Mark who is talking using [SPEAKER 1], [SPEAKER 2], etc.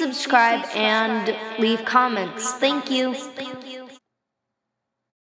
[SPEAKER 1] Subscribe and leave comments. Thank you.